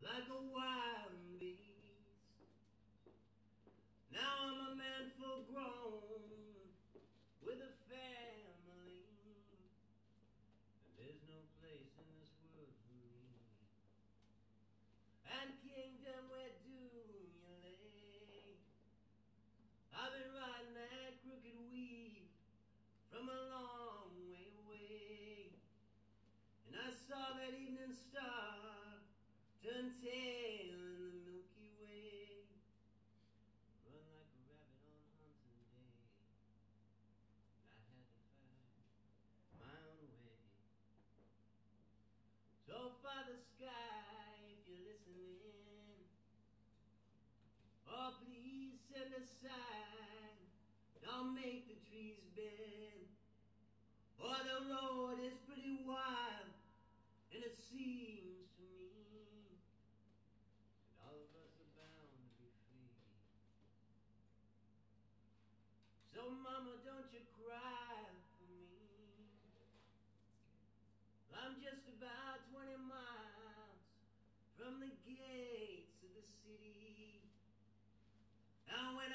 like a wild beast. Now I'm a man full grown with a family, and there's no place in this world for me. And kingdom, where do you lay? I've been riding that crooked weed from a long way away. And I saw that evening star turn tail in the Milky Way. Run like a rabbit on hunting day. I had to find my own way. So, Father Sky, if you're listening, oh, please send a sign. Don't make the trees bend. Or the road is pretty wild, and it seems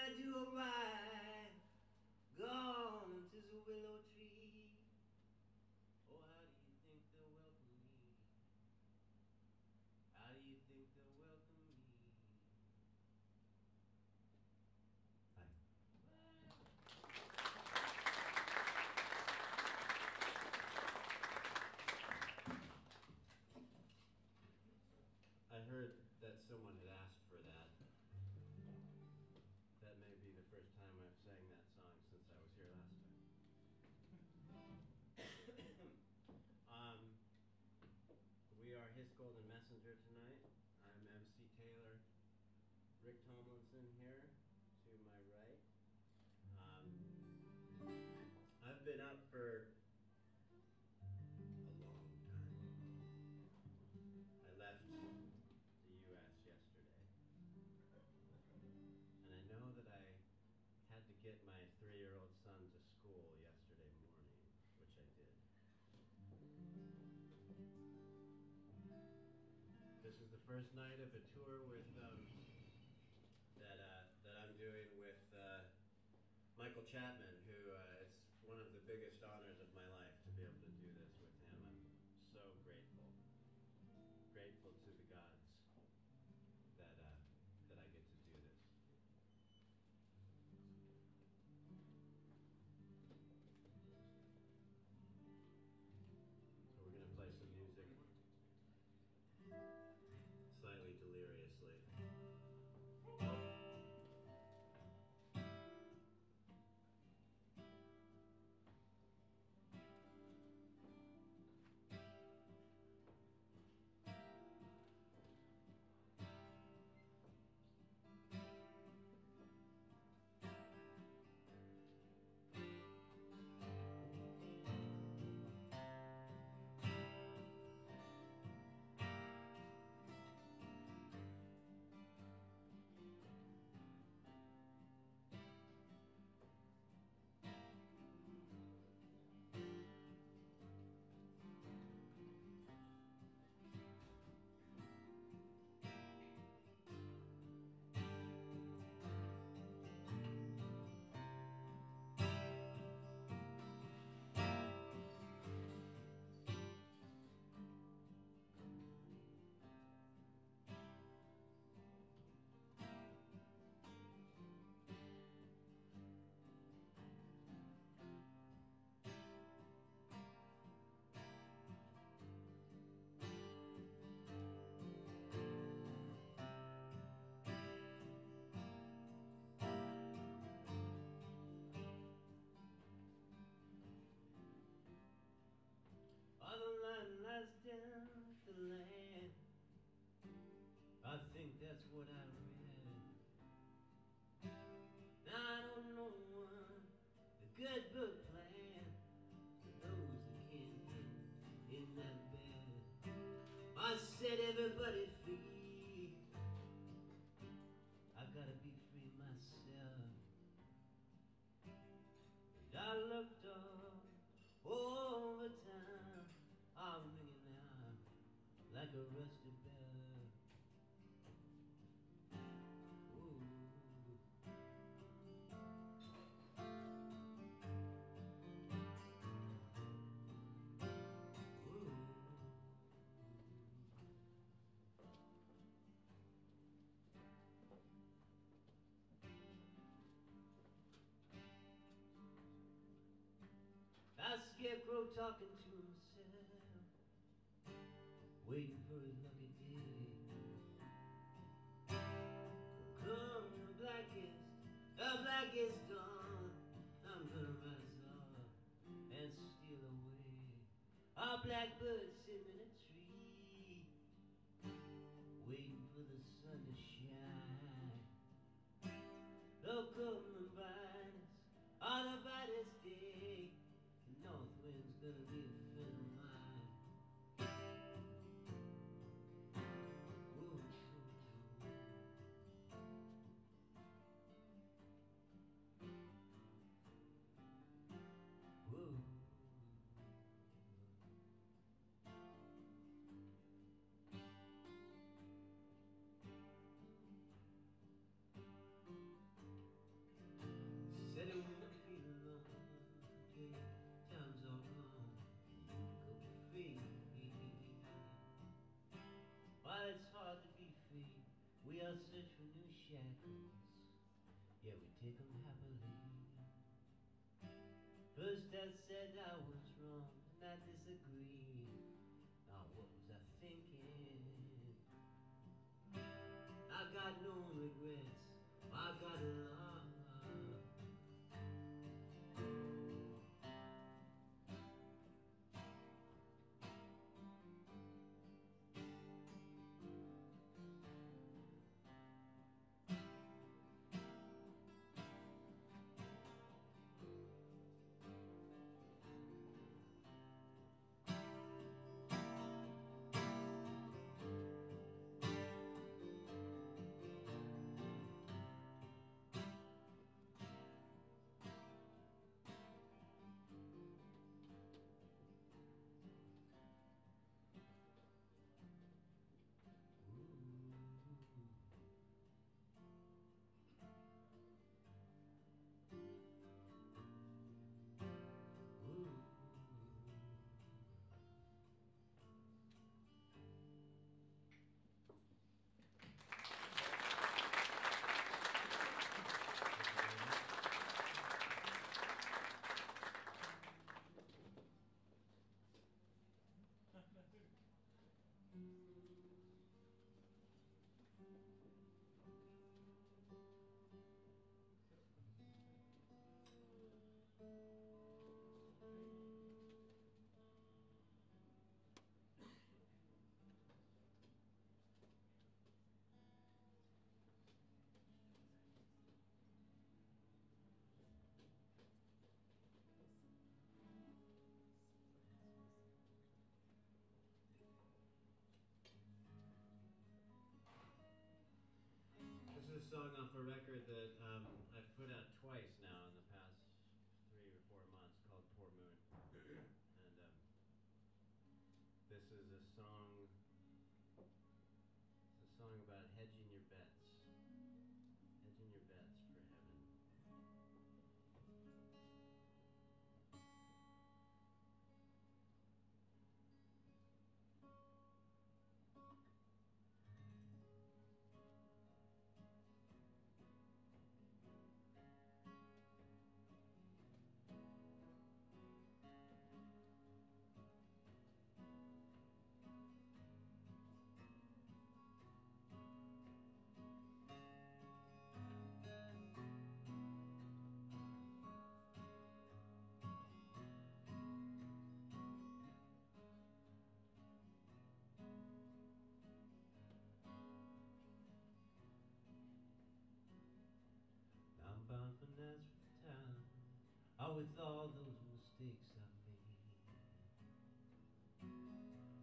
And when I This is the first night of a tour with um, that uh, that I'm doing with uh, Michael Chapman, who uh, it's one of the biggest honors down the land. I think that's what I read. I don't know uh, one, a good book grow talking to Said I was wrong, and I disagree. Now what was I thinking? I got no regrets. I got a song off a record that um, I've put out twice now with all those mistakes I made.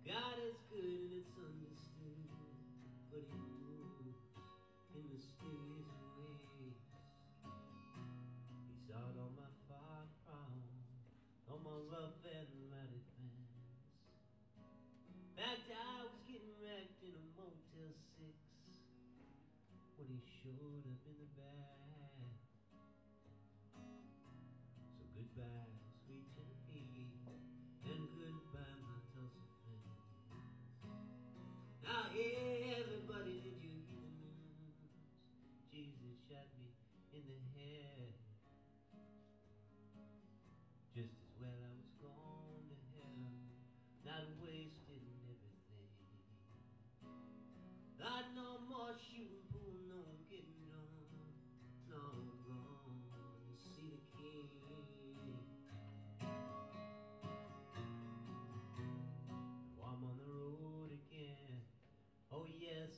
God is good and it's understood, but He moves in mysterious ways. He sought all my far from, all my rough and ratted plans. Fact, I was getting wrecked in a Motel 6 when he showed up in the back.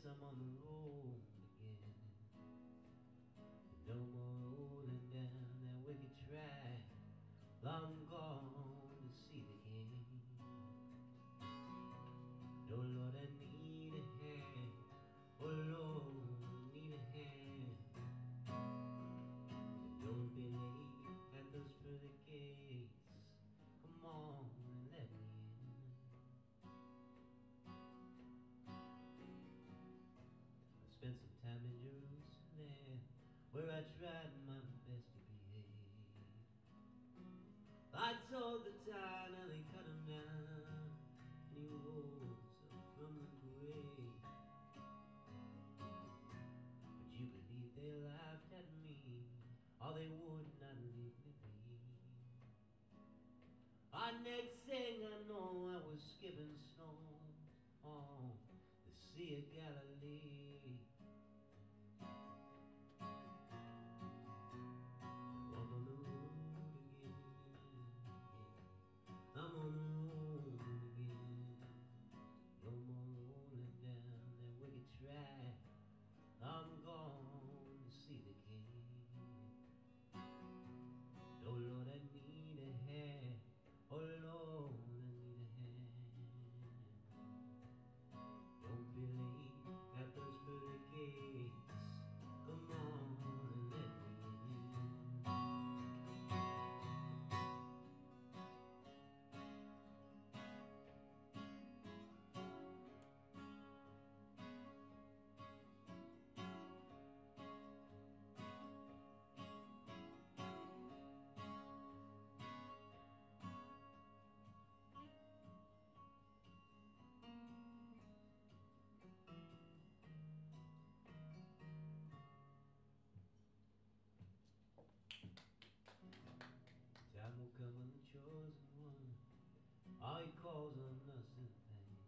I'm where I tried my best to behave. I told the town how they cut him down and he rose up from the grave. Would you believe they laughed at me? Or they would not leave me be. Our next thing he calls on us in thanks.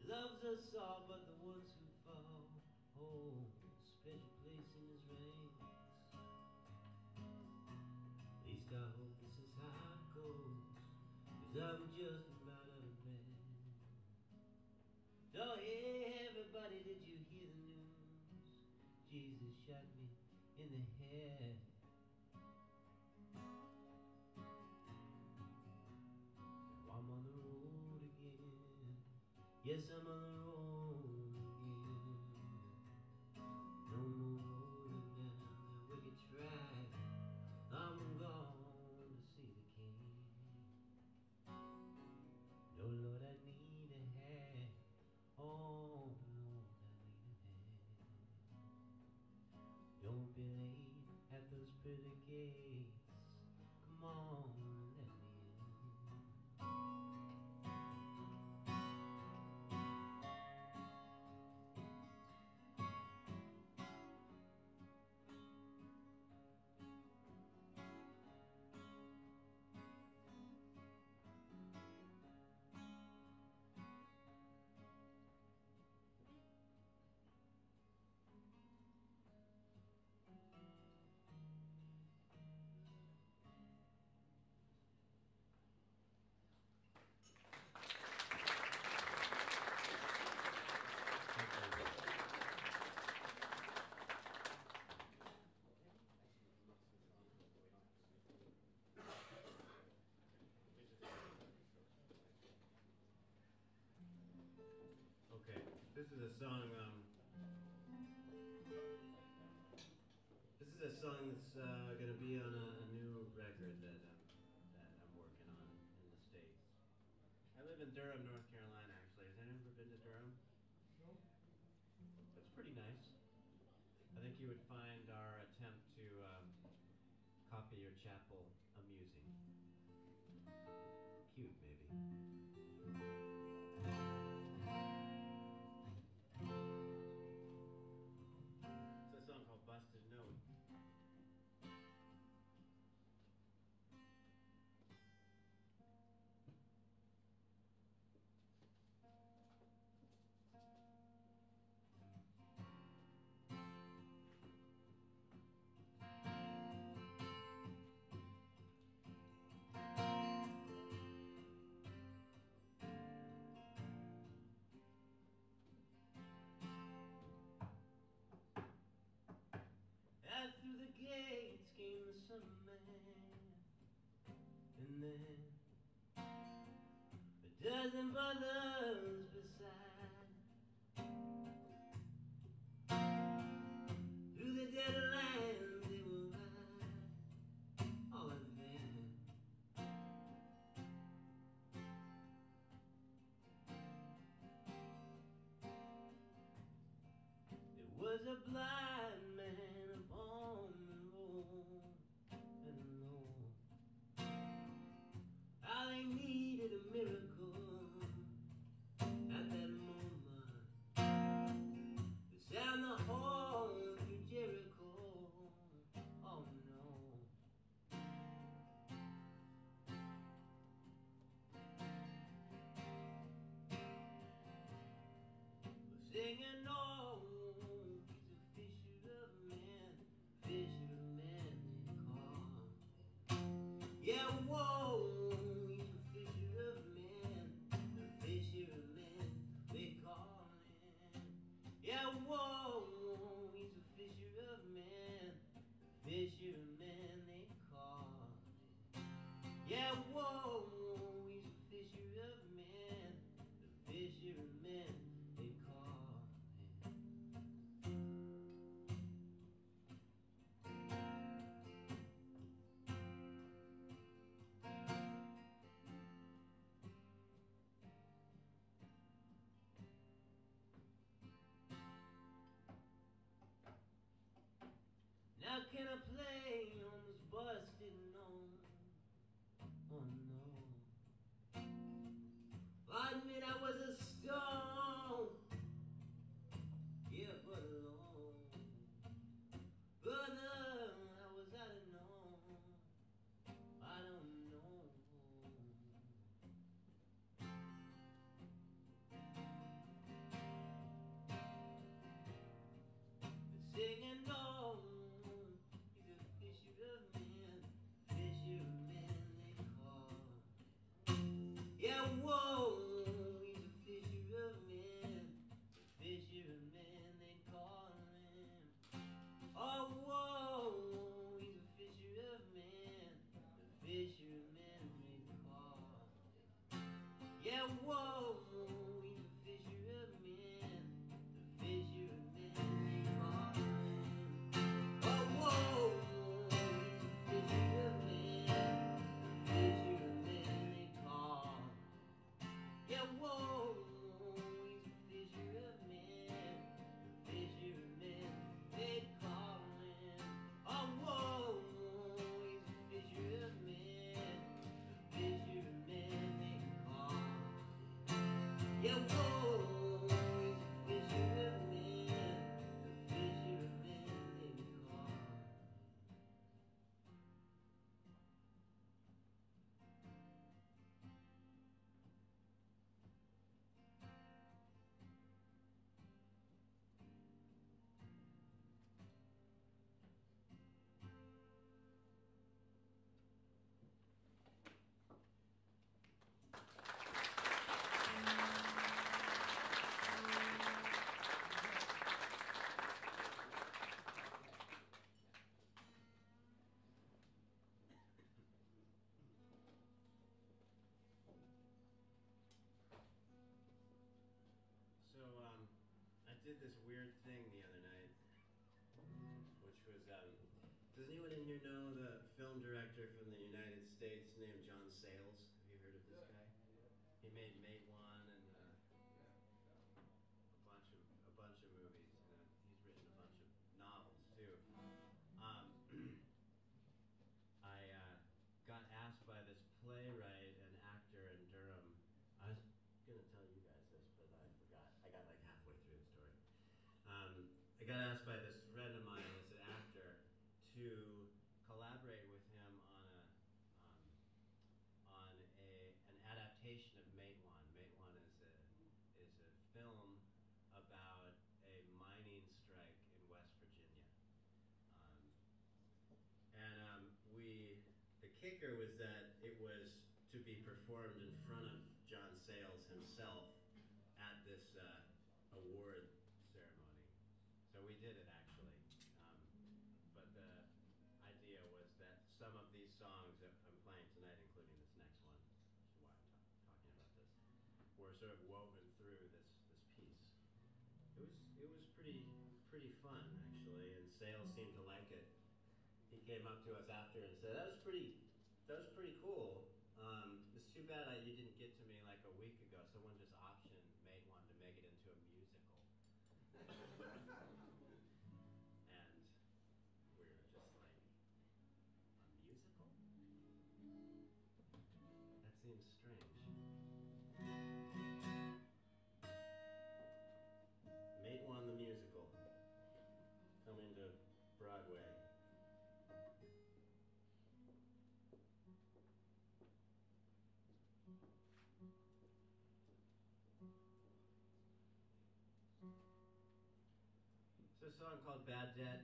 He loves us all, but the ones who fall a special place in his ranks. At least I hope this is how it goes, cause I'm just Yes, I'm on the road again. No more down that wicked track. I'm gone to see the king. No, Lord, I need a hand. Oh, Lord, I need a hand. Don't be late at those pretty gates. This is a song. Um, this is a song that's uh, going to be on a, a new record that um, that I'm working on in the states. I live in Durham, North Carolina. Actually, has anyone ever been to Durham? No. Pretty nice. I think you would find our attempt to um, copy your chapel The gates came some man, and then a dozen brothers. How can I play on this bus. Yeah, did this weird thing the other night, which was um, does anyone in here know the film director for performed in front of John Sayles himself at this uh, award ceremony. So we did it actually. Um, but the idea was that some of these songs that I'm playing tonight, including this next one, which is why I'm ta talking about this, were sort of woven through this, this piece. It was, it was pretty, pretty fun actually, and Sayles seemed to like it. He came up to us after and said, that was pretty, that was pretty cool bad I, you didn't a song called Bad Debt.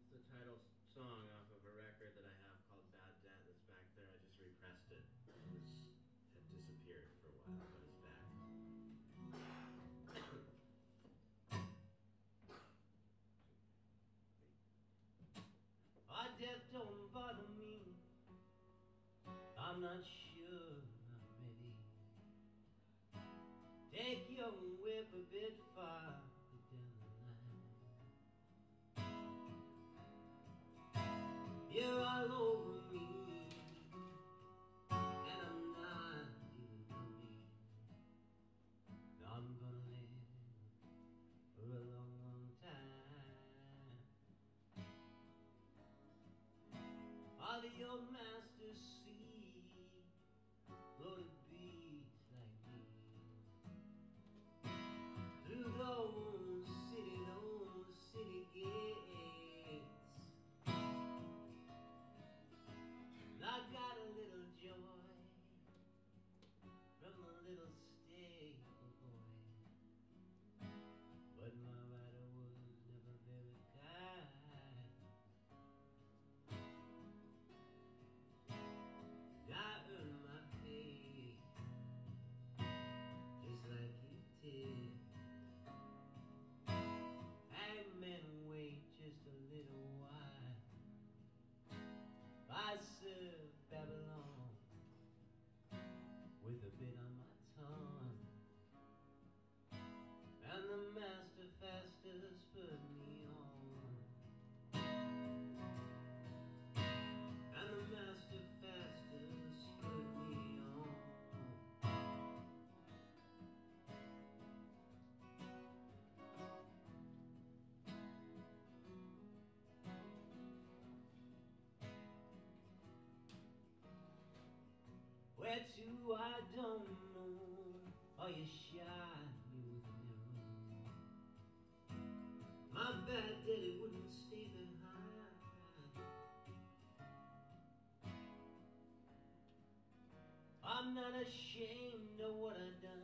It's the title song off of a record that I have called Bad Debt that's back there. I just repressed it. It, was, it disappeared for a while, but it's back. My death don't bother me. I'm not sure. your Where to, I don't know. Are you shy? with never know. My bad daddy wouldn't stay behind. I'm not ashamed of what I've done.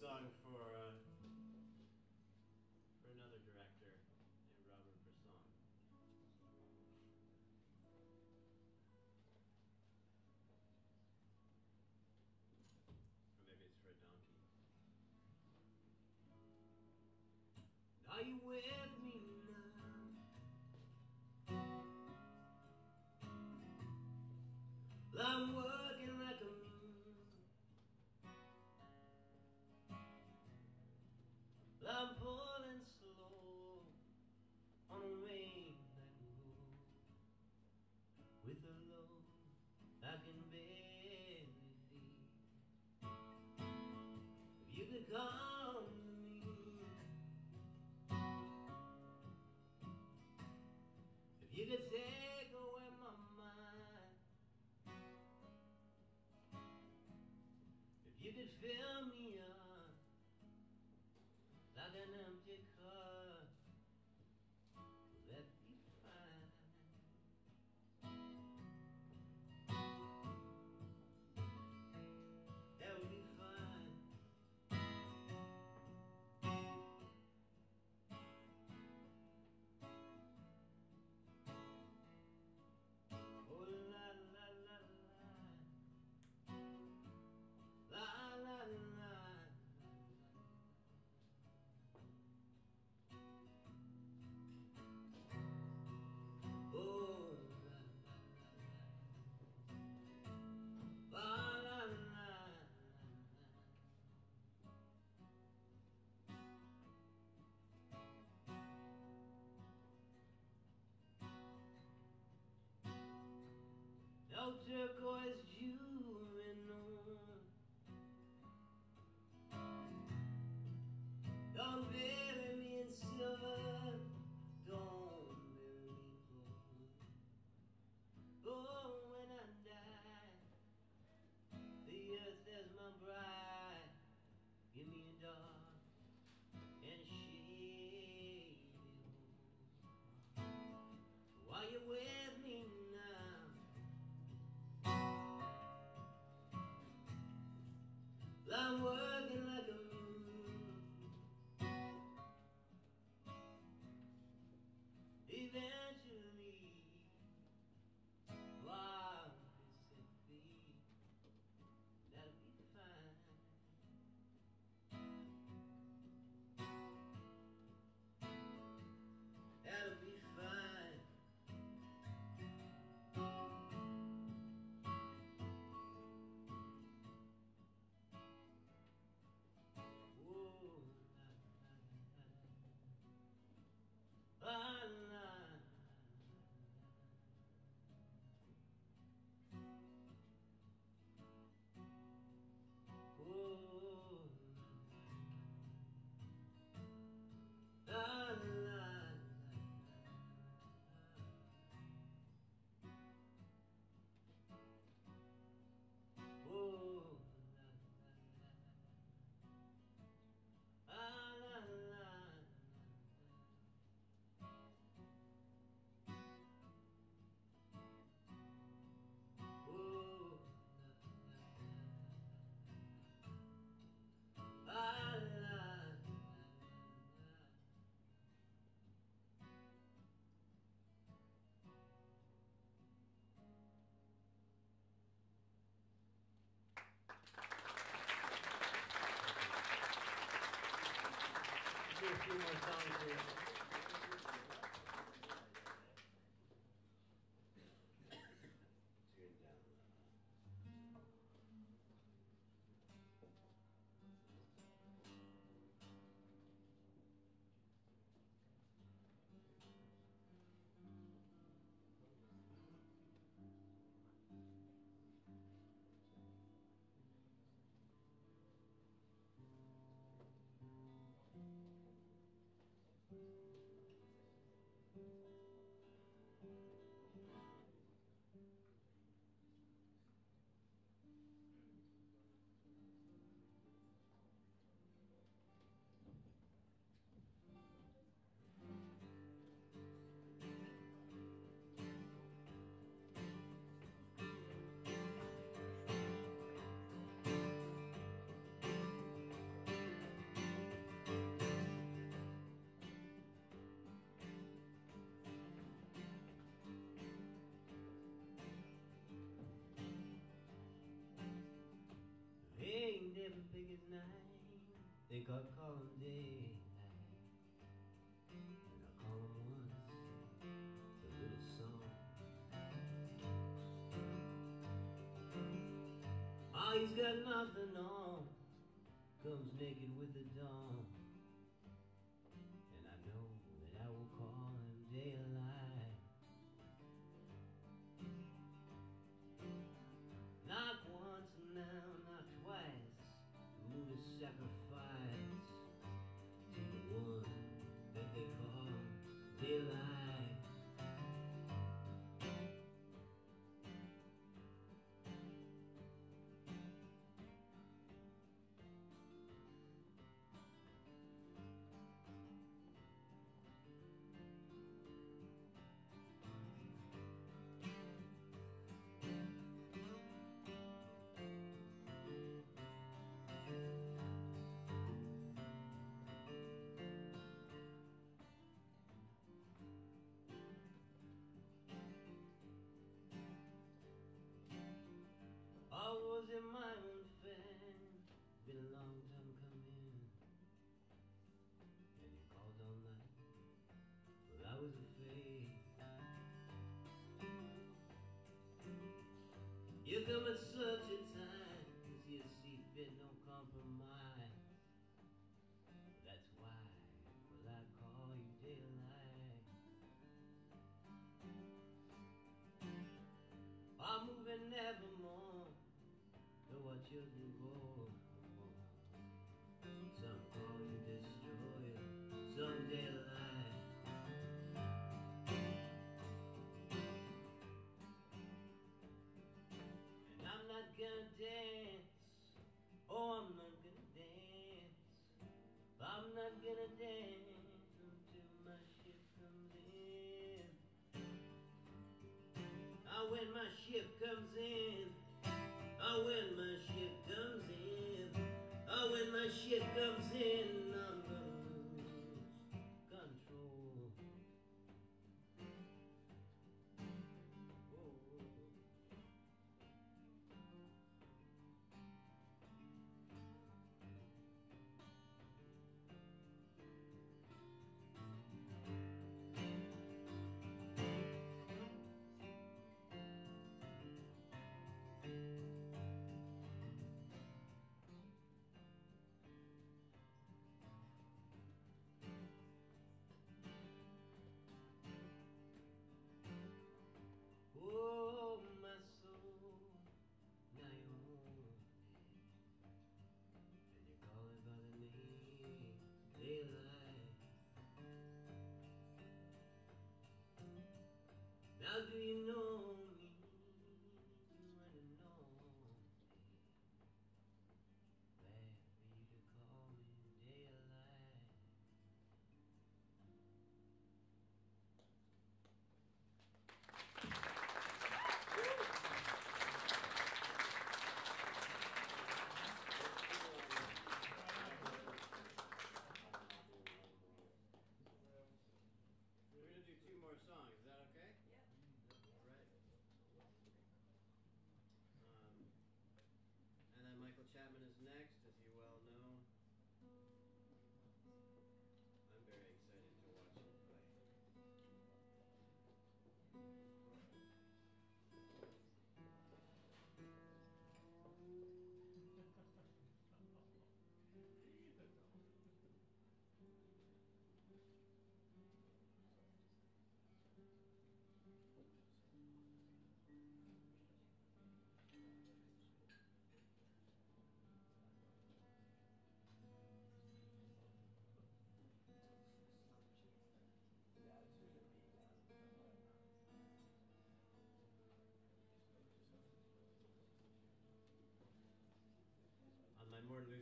son. Feel. turquoise juice. more songs here. big as nine. They got call them day and night. I call them once, it's a little song. Oh, he's got nothing on, comes naked with the dawn. that's you know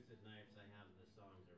twisted knives I have the songs are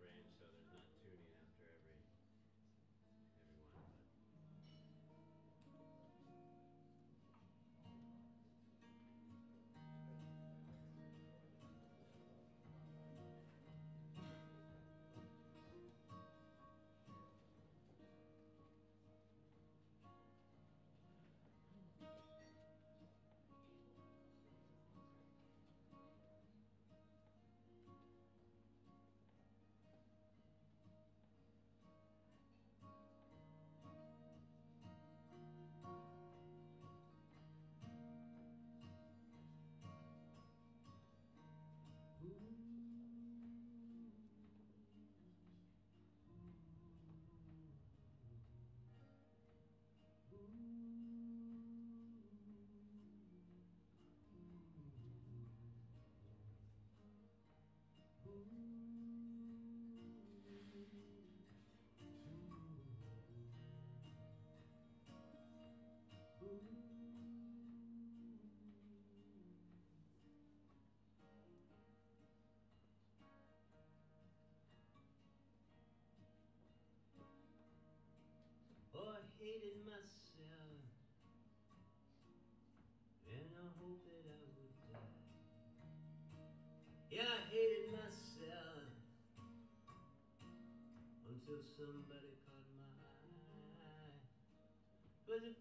I hated myself.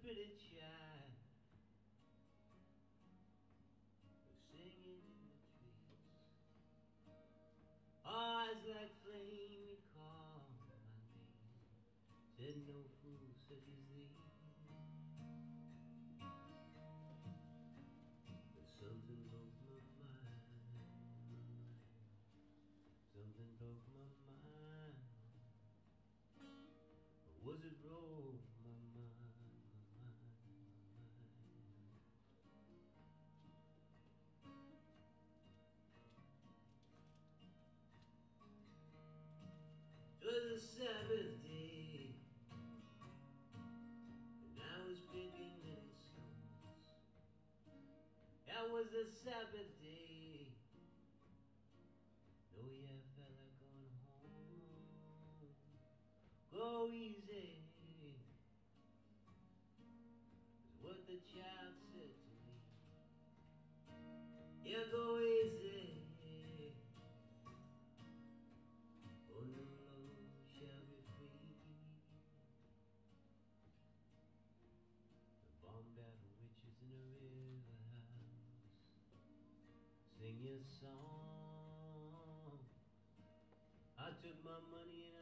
pretty child was singing in the trees. Eyes like flame, he called my name. Said no fool such as thee. Sabbath day, and I was picking many stones. That was a Sabbath day. No, yeah, fella going home. Go easy. Your song. I took my money and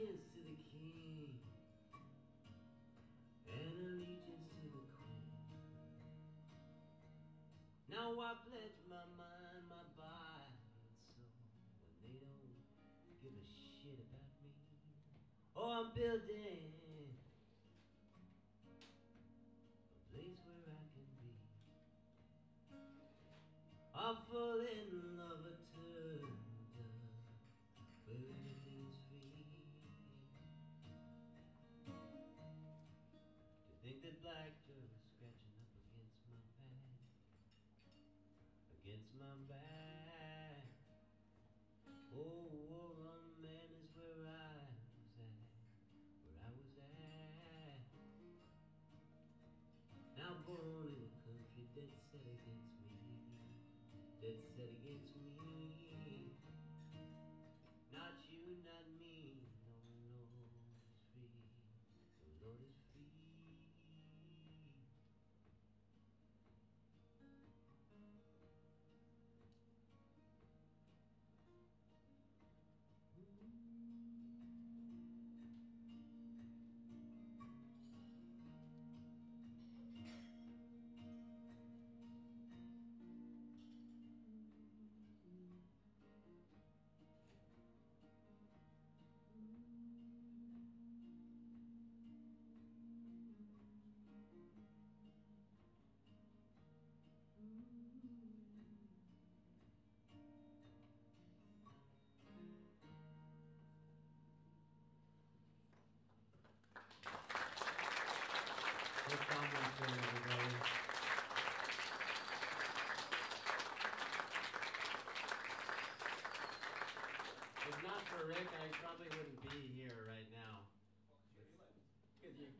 Allegiance to the king and allegiance to the queen. Now I pledge my mind, my body, and soul when they don't give a shit about me. Oh, I'm building a place where I can be. I'll fall in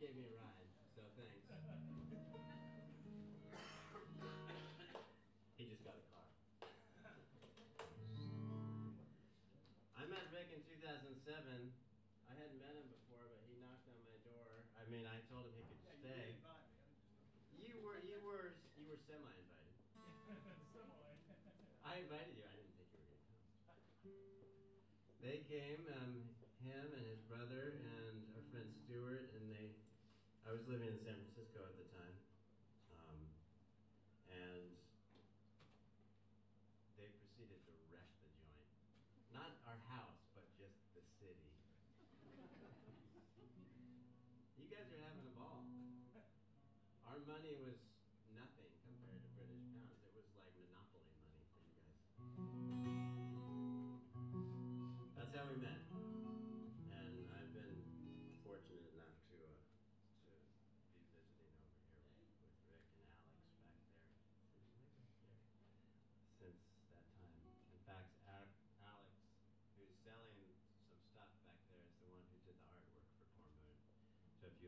gave me a ride, so thanks. He just got a car. I met Rick in 2007. I hadn't met him before, but he knocked on my door. I mean, I told him he could stay. You were you were you were semi invited. I invited you. I didn't think you were gonna come. They came, um, him and his brother and our friend Stuart, and they. I was living in San Francisco at the time, um, and they proceeded to wreck the joint. Not our house, but just the city. You guys are having a ball. Our money was nothing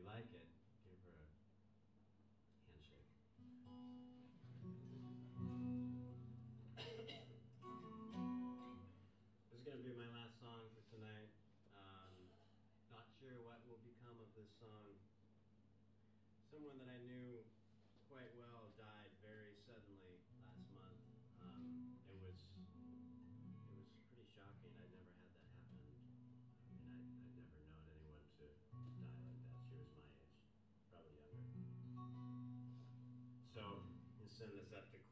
you like it, give her a handshake. this is going to be my last song for tonight. Um, not sure what will become of this song. Someone that I knew send this up to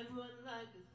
I would like to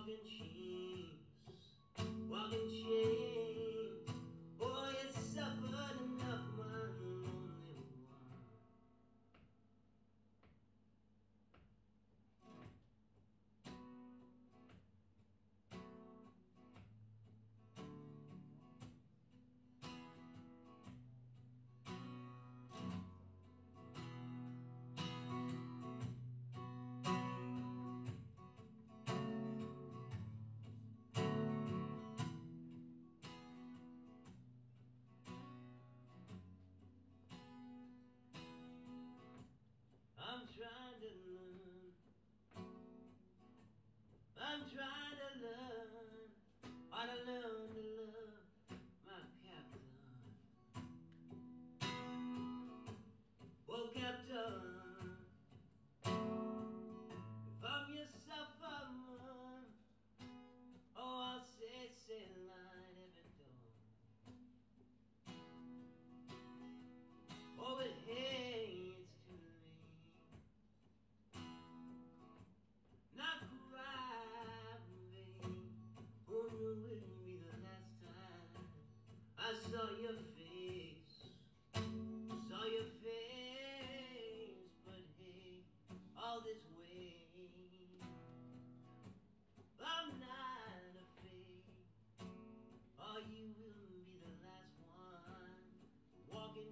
walking cheese, walking cheese.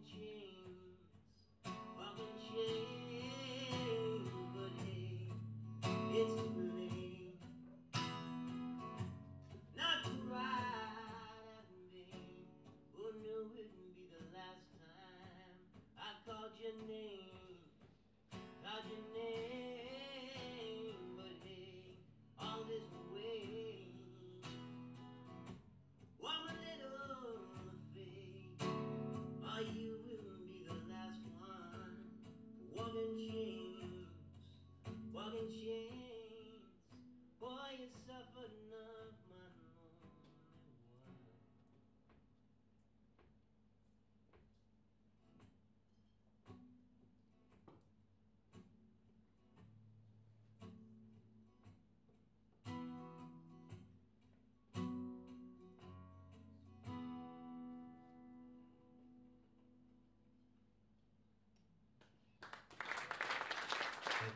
changing. change.